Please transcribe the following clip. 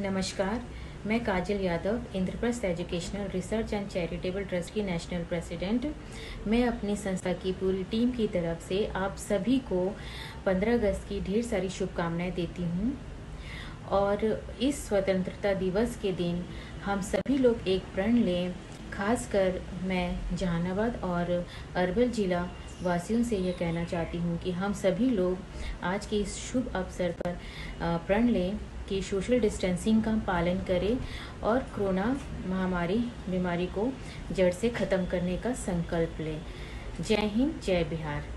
नमस्कार, मैं Kajal Yadav, Indraprastha educational research and charitable trust की नेशनल प्रेसिडेंट। मैं अपनी संस्था की पूरी टीम की तरफ़ से आप सभी को 15 अगस्त की ढेर सारी शुभकामनाएँ देती हूँ। और इस स्वतंत्रता दिवस के दिन हम सभी लोग एक प्रण लें खासकर मैं जहानाबाद और अरवल जिला वासियों से यह कहना चाहती हूँ कि हम सभी लोग आज के इस शुभ अवसर पर प्रण लें कि सोशल डिस्टेंसिंग का पालन करें और कोरोना महामारी बीमारी को जड़ से ख़त्म करने का संकल्प लें। जय हिंद, जय बिहार।